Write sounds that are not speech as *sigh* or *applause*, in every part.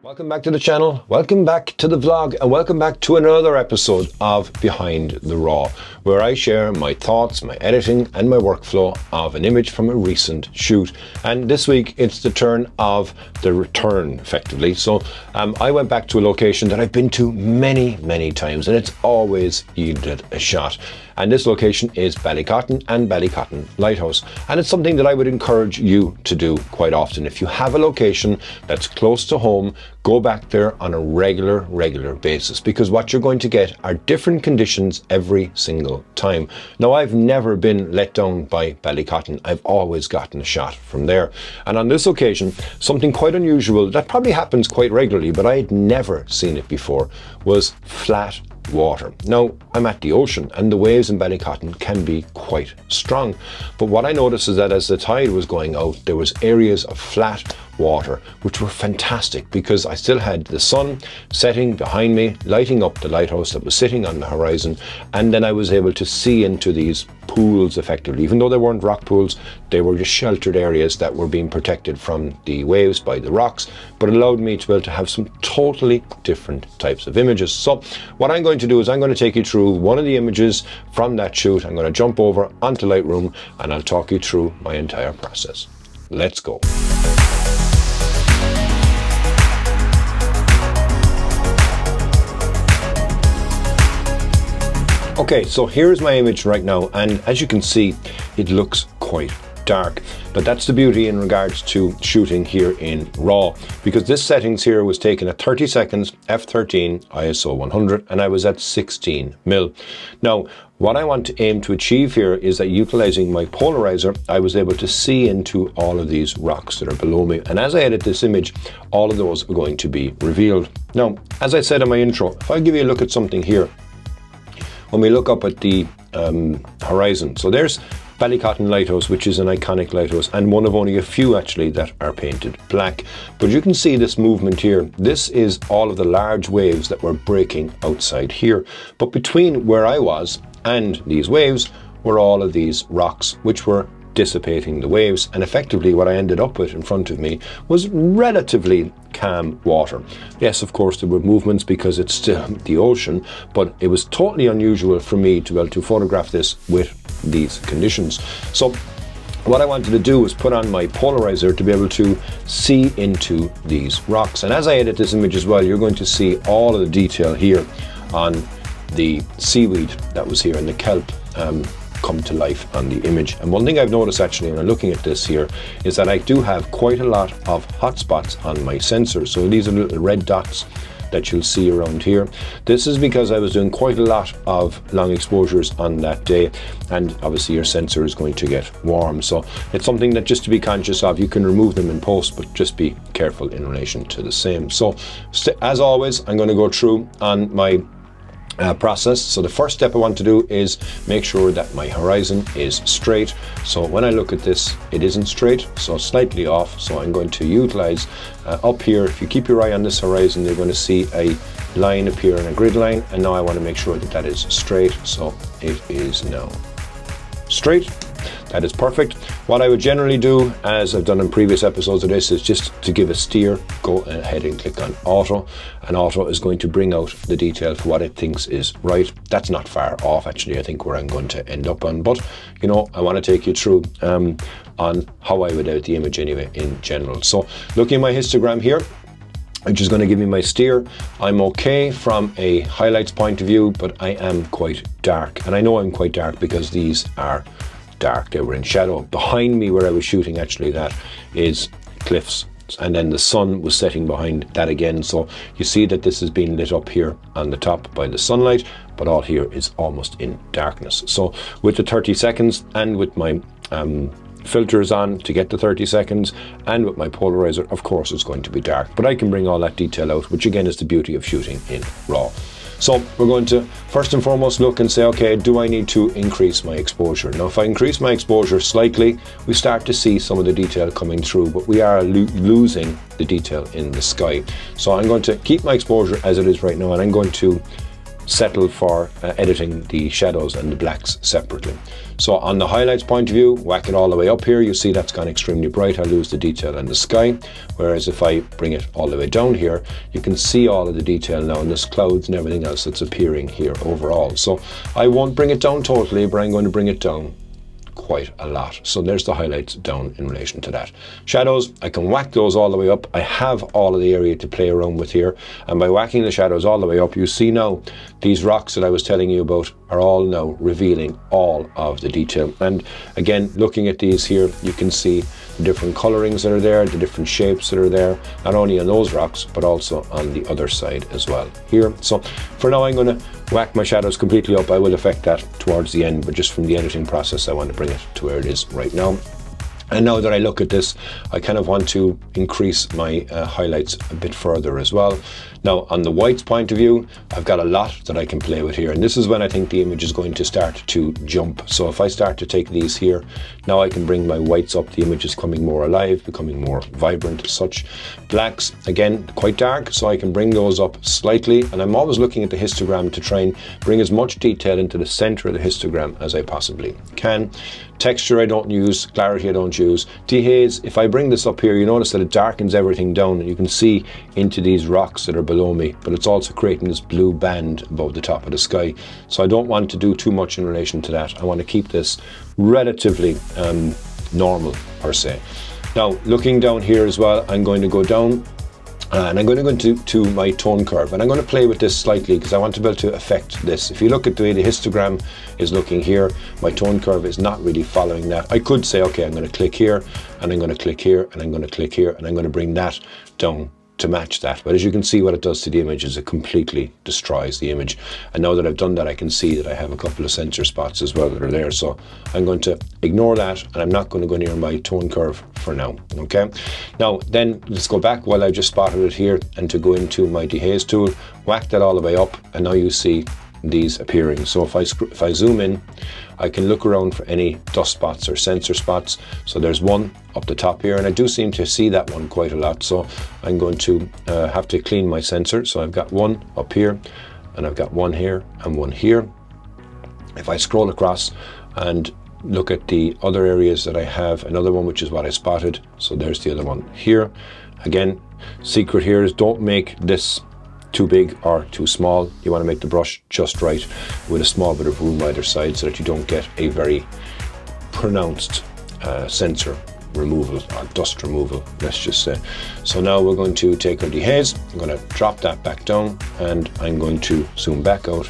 Welcome back to the channel, welcome back to the vlog, and welcome back to another episode of Behind the Raw, where I share my thoughts, my editing, and my workflow of an image from a recent shoot. And this week it's the turn of the return, effectively. So um, I went back to a location that I've been to many, many times, and it's always yielded a shot and this location is Ballycotton and Ballycotton Lighthouse. And it's something that I would encourage you to do quite often. If you have a location that's close to home, go back there on a regular, regular basis because what you're going to get are different conditions every single time. Now, I've never been let down by Ballycotton. I've always gotten a shot from there. And on this occasion, something quite unusual that probably happens quite regularly, but I had never seen it before, was flat water. Now, I'm at the ocean and the waves in Ballycotton can be quite strong. But what I noticed is that as the tide was going out, there was areas of flat water, which were fantastic because I still had the sun setting behind me, lighting up the lighthouse that was sitting on the horizon. And then I was able to see into these pools effectively. Even though they weren't rock pools, they were just sheltered areas that were being protected from the waves by the rocks, but allowed me to be able to have some totally different types of images. So what I'm going to do is I'm going to take you through one of the images from that shoot. I'm going to jump over onto Lightroom and I'll talk you through my entire process. Let's go. Okay, so here's my image right now, and as you can see, it looks quite dark. But that's the beauty in regards to shooting here in RAW, because this settings here was taken at 30 seconds, f13, ISO 100, and I was at 16 mil. Now, what I want to aim to achieve here is that utilizing my polarizer, I was able to see into all of these rocks that are below me. And as I edit this image, all of those are going to be revealed. Now, as I said in my intro, if I give you a look at something here, when we look up at the um, horizon. So there's Ballycotton Lighthouse, which is an iconic lighthouse, and one of only a few actually that are painted black. But you can see this movement here. This is all of the large waves that were breaking outside here. But between where I was and these waves were all of these rocks, which were dissipating the waves. And effectively, what I ended up with in front of me was relatively calm water. Yes, of course, there were movements because it's still *laughs* the ocean, but it was totally unusual for me to be able to photograph this with these conditions. So what I wanted to do was put on my polarizer to be able to see into these rocks. And as I edit this image as well, you're going to see all of the detail here on the seaweed that was here and the kelp um, come to life on the image. And one thing I've noticed actually when I'm looking at this here is that I do have quite a lot of hotspots on my sensor. So these are little red dots that you'll see around here. This is because I was doing quite a lot of long exposures on that day and obviously your sensor is going to get warm. So it's something that just to be conscious of. You can remove them in post but just be careful in relation to the same. So as always I'm going to go through on my uh, process. So the first step I want to do is make sure that my horizon is straight. So when I look at this, it isn't straight, so slightly off. So I'm going to utilize uh, up here, if you keep your eye on this horizon, you're going to see a line appear in a grid line. And now I want to make sure that that is straight. So it is now straight. That is perfect. What I would generally do, as I've done in previous episodes of this, is just to give a steer, go ahead and click on auto, and auto is going to bring out the detail for what it thinks is right. That's not far off, actually, I think where I'm going to end up on, but you know, I want to take you through um, on how I would edit the image anyway in general. So looking at my histogram here, which is going to give me my steer. I'm okay from a highlights point of view, but I am quite dark. And I know I'm quite dark because these are dark. They were in shadow. Behind me, where I was shooting, actually, that is cliffs. And then the sun was setting behind that again. So you see that this is being lit up here on the top by the sunlight, but all here is almost in darkness. So with the 30 seconds and with my um, filters on to get the 30 seconds and with my polarizer of course it's going to be dark but I can bring all that detail out which again is the beauty of shooting in RAW. So we're going to first and foremost look and say, okay, do I need to increase my exposure? Now, if I increase my exposure slightly, we start to see some of the detail coming through, but we are lo losing the detail in the sky. So I'm going to keep my exposure as it is right now, and I'm going to settle for uh, editing the shadows and the blacks separately. So on the highlights point of view, whack it all the way up here, you see that's gone extremely bright. I lose the detail in the sky. Whereas if I bring it all the way down here, you can see all of the detail now in this clouds and everything else that's appearing here overall. So I won't bring it down totally, but I'm going to bring it down quite a lot. So there's the highlights down in relation to that. Shadows, I can whack those all the way up. I have all of the area to play around with here. And by whacking the shadows all the way up, you see now these rocks that I was telling you about are all now revealing all of the detail. And again, looking at these here, you can see the different colorings that are there, the different shapes that are there, not only on those rocks, but also on the other side as well here. So for now, I'm going to whack my shadows completely up. I will affect that towards the end, but just from the editing process, I want to bring it to where it is right now. And now that I look at this, I kind of want to increase my uh, highlights a bit further as well. Now, on the whites point of view, I've got a lot that I can play with here. And this is when I think the image is going to start to jump. So if I start to take these here, now I can bring my whites up. The image is coming more alive, becoming more vibrant such. Blacks, again, quite dark, so I can bring those up slightly. And I'm always looking at the histogram to try and bring as much detail into the center of the histogram as I possibly can. Texture I don't use, clarity I don't use. Dehaze, if I bring this up here, you notice that it darkens everything down and you can see into these rocks that are below me, but it's also creating this blue band above the top of the sky. So I don't want to do too much in relation to that. I want to keep this relatively um, normal per se. Now, looking down here as well, I'm going to go down uh, and I'm going to go into to my tone curve and I'm going to play with this slightly because I want to be able to affect this. If you look at the way the histogram is looking here, my tone curve is not really following that. I could say, okay, I'm going to click here and I'm going to click here and I'm going to click here and I'm going to bring that down to match that. But as you can see, what it does to the image is it completely destroys the image. And now that I've done that, I can see that I have a couple of sensor spots as well that are there. So I'm going to ignore that and I'm not going to go near my tone curve for now. Okay. Now, then let's go back while I just spotted it here and to go into my dehaze tool, whack that all the way up. And now you see these appearing. So if I, if I zoom in, I can look around for any dust spots or sensor spots. So there's one up the top here and I do seem to see that one quite a lot. So I'm going to uh, have to clean my sensor. So I've got one up here and I've got one here and one here. If I scroll across and look at the other areas that I have, another one which is what I spotted. So there's the other one here. Again, secret here is don't make this too big or too small. You want to make the brush just right with a small bit of room either side so that you don't get a very pronounced uh, sensor removal or dust removal, let's just say. So now we're going to take our dehaze, I'm going to drop that back down and I'm going to zoom back out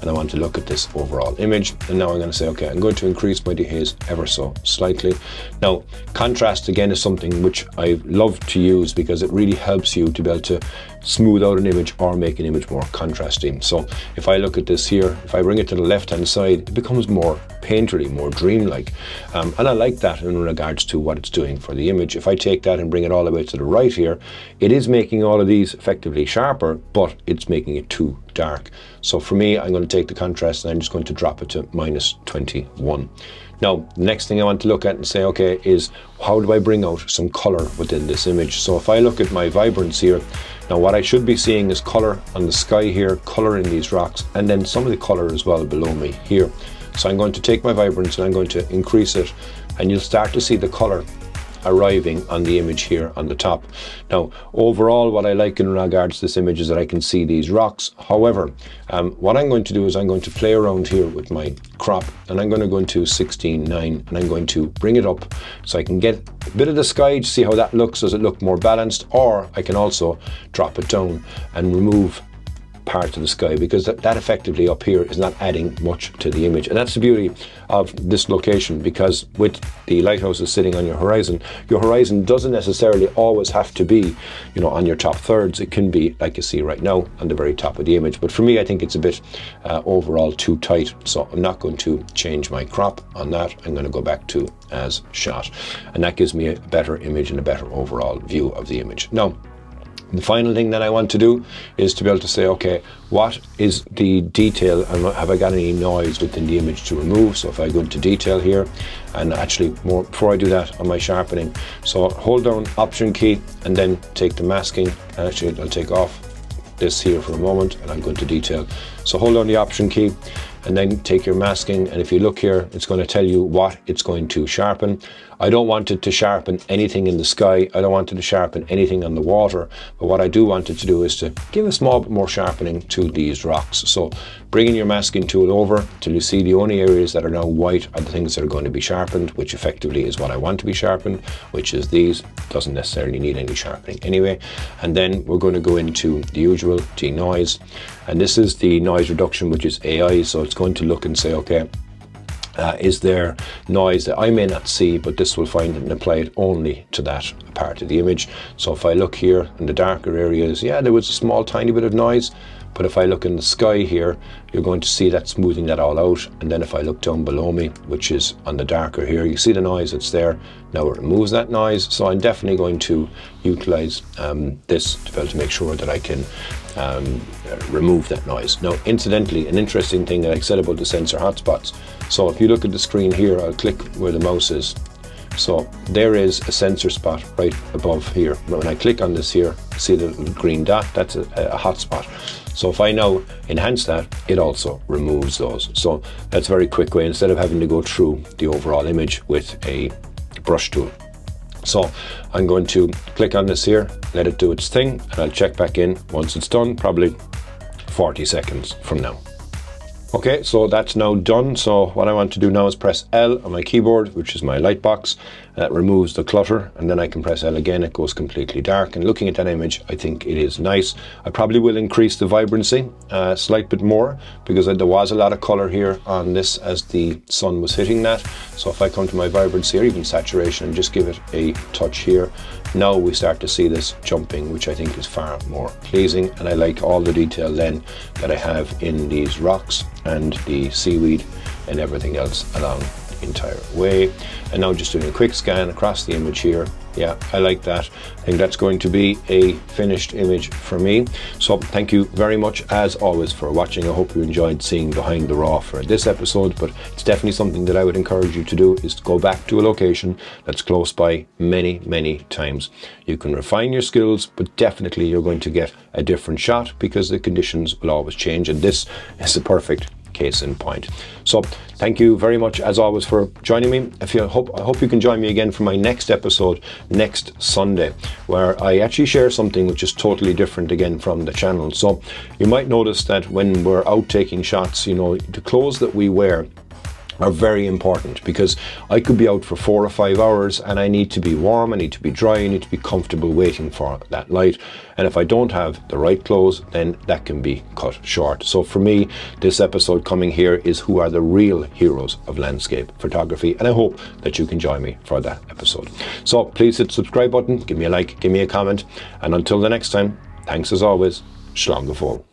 and I want to look at this overall image. And now I'm going to say, okay, I'm going to increase my dehaze ever so slightly. Now, contrast again is something which I love to use because it really helps you to be able to smooth out an image or make an image more contrasting. So if I look at this here, if I bring it to the left hand side, it becomes more painterly, more dreamlike. Um, and I like that in regards to what it's doing for the image. If I take that and bring it all the way to the right here, it is making all of these effectively sharper, but it's making it too dark. So for me, I'm going to take the contrast and I'm just going to drop it to minus 21. Now, the next thing I want to look at and say, okay, is how do I bring out some color within this image? So if I look at my vibrance here, now what I should be seeing is color on the sky here, color in these rocks, and then some of the color as well below me here. So I'm going to take my vibrance and I'm going to increase it and you'll start to see the color arriving on the image here on the top. Now, overall, what I like in regards to this image is that I can see these rocks. However, um, what I'm going to do is I'm going to play around here with my crop and I'm going to go into 16.9 and I'm going to bring it up so I can get a bit of the sky to see how that looks. Does it look more balanced? Or I can also drop it down and remove part of the sky because that, that effectively up here is not adding much to the image. And that's the beauty of this location because with the lighthouses sitting on your horizon, your horizon doesn't necessarily always have to be, you know, on your top thirds. It can be, like you see right now, on the very top of the image. But for me, I think it's a bit uh, overall too tight. So I'm not going to change my crop on that. I'm going to go back to as shot. And that gives me a better image and a better overall view of the image. Now, the final thing that I want to do is to be able to say, okay, what is the detail and have I got any noise within the image to remove? So if I go into detail here and actually more before I do that on my sharpening. So hold down option key and then take the masking. and Actually, I'll take off this here for a moment and I'm going to detail. So hold on the option key and then take your masking and if you look here it's going to tell you what it's going to sharpen I don't want it to sharpen anything in the sky. I don't want it to sharpen anything on the water. But what I do want it to do is to give a small bit more sharpening to these rocks. So bringing your masking tool over till you see the only areas that are now white are the things that are going to be sharpened which effectively is what I want to be sharpened which is these. Doesn't necessarily need any sharpening anyway. And then we're going to go into the usual denoise and this is the noise reduction which is AI so it's going to look and say okay uh, is there noise that I may not see, but this will find and apply it only to that part of the image. So if I look here in the darker areas, yeah, there was a small tiny bit of noise, but if I look in the sky here, you're going to see that smoothing that all out. And then if I look down below me, which is on the darker here, you see the noise that's there. Now it removes that noise. So I'm definitely going to utilize um, this to be able to make sure that I can um, remove that noise. Now, incidentally, an interesting thing that I said about the sensor hotspots. So if you look at the screen here, I'll click where the mouse is. So there is a sensor spot right above here. When I click on this here, see the green dot, that's a, a hotspot. So if I now enhance that, it also removes those. So that's a very quick way instead of having to go through the overall image with a brush tool. So I'm going to click on this here, let it do its thing, and I'll check back in once it's done, probably 40 seconds from now. Okay, so that's now done. So what I want to do now is press L on my keyboard, which is my light box. That removes the clutter, and then I can press L again. It goes completely dark. And looking at that image, I think it is nice. I probably will increase the vibrancy a slight bit more because there was a lot of color here on this as the sun was hitting that. So if I come to my vibrancy or even saturation and just give it a touch here, now we start to see this jumping, which I think is far more pleasing. And I like all the detail then that I have in these rocks and the seaweed and everything else along entire way. And now just doing a quick scan across the image here yeah, I like that. I think that's going to be a finished image for me. So thank you very much as always for watching. I hope you enjoyed seeing behind the raw for this episode, but it's definitely something that I would encourage you to do is to go back to a location that's close by many, many times. You can refine your skills, but definitely you're going to get a different shot because the conditions will always change. And this is the perfect case in point. So thank you very much as always for joining me. If you hope I hope you can join me again for my next episode next Sunday, where I actually share something which is totally different again from the channel. So you might notice that when we're out taking shots, you know, the clothes that we wear are very important because I could be out for four or five hours and I need to be warm, I need to be dry, I need to be comfortable waiting for that light. And if I don't have the right clothes, then that can be cut short. So for me, this episode coming here is who are the real heroes of landscape photography. And I hope that you can join me for that episode. So please hit subscribe button, give me a like, give me a comment. And until the next time, thanks as always, Slán